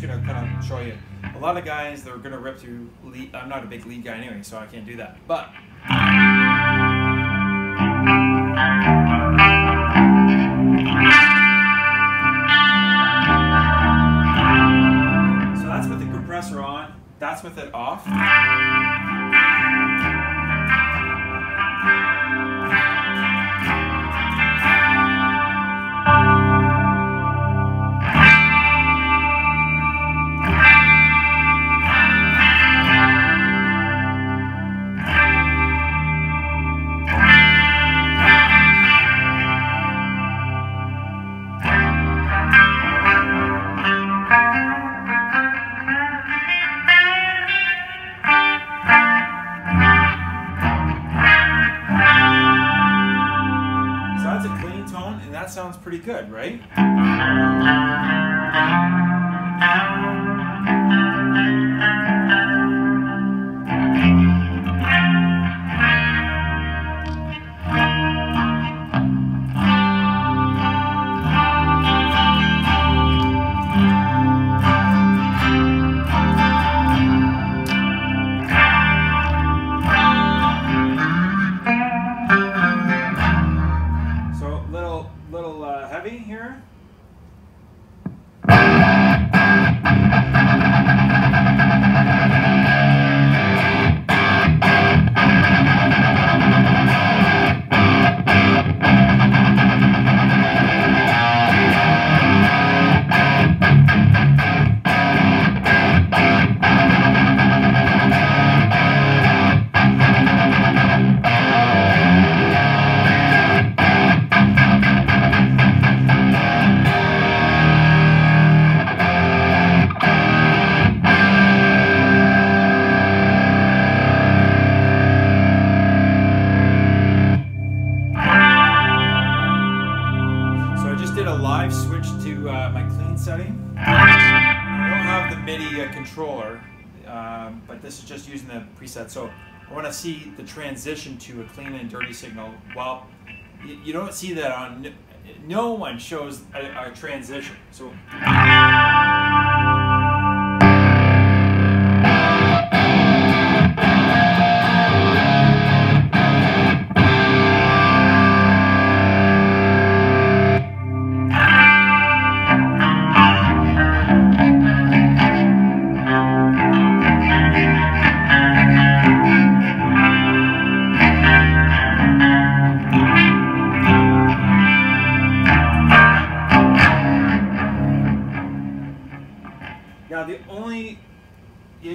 just gonna kind of show you. A lot of guys they're gonna rip through lead. I'm not a big lead guy anyway, so I can't do that. But so that's with the compressor on. That's with it off. Pretty good, right? Here. I don't have the MIDI uh, controller, um, but this is just using the preset. So I want to see the transition to a clean and dirty signal. Well, you, don't see that on. No one shows a, a transition. So.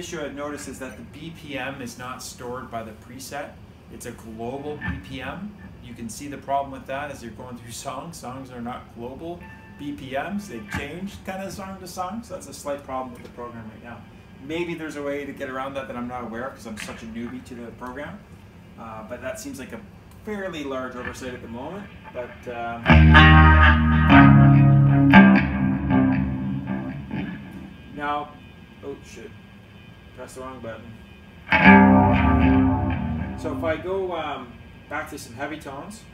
Issue I've noticed is that the BPM is not stored by the preset. It's a global BPM. You can see the problem with that as you're going through songs. Songs are not global BPMs. They change kind of song to song. So that's a slight problem with the program right now. Maybe there's a way to get around that that I'm not aware of because I'm such a newbie to the program. Uh, but that seems like a fairly large oversight at the moment. But um, now, oh shit, press the wrong button. So if I go um, back to some heavy tones.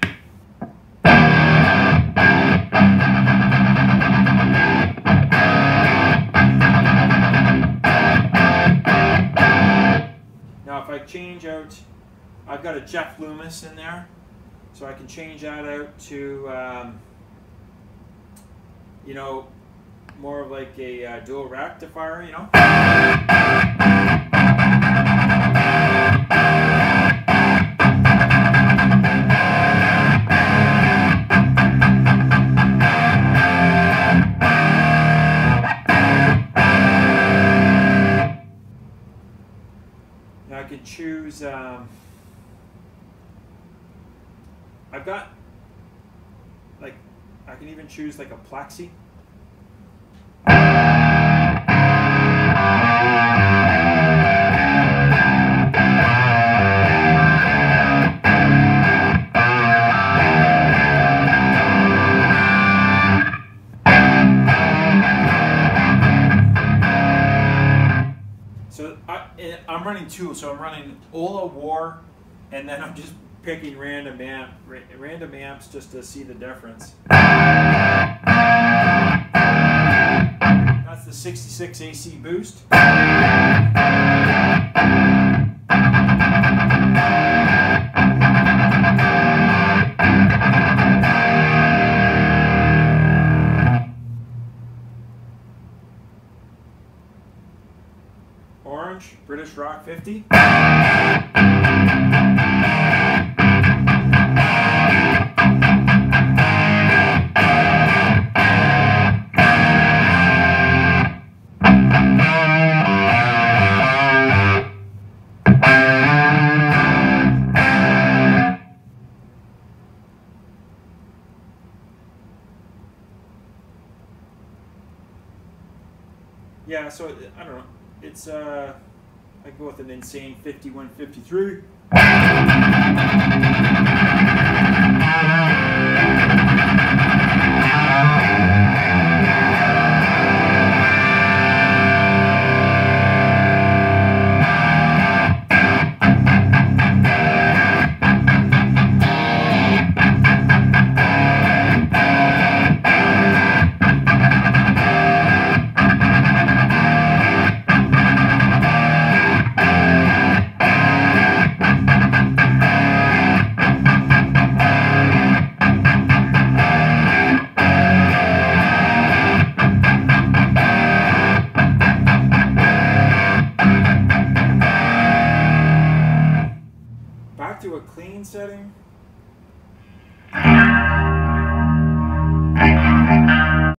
Now if I change out, I've got a Jeff Loomis in there, so I can change that out to, um, you know, more of like a uh, dual rectifier, you know. Choose. Um, I've got like I can even choose like a plexi. I, eh, I'm running two. So I'm running Ola War, and then I'm just picking random amp, random amps just to see the difference. That's the the 66 AC boost. British Rock 50. Yeah, so I don't know. It's uh, I go with an insane 51, clean setting.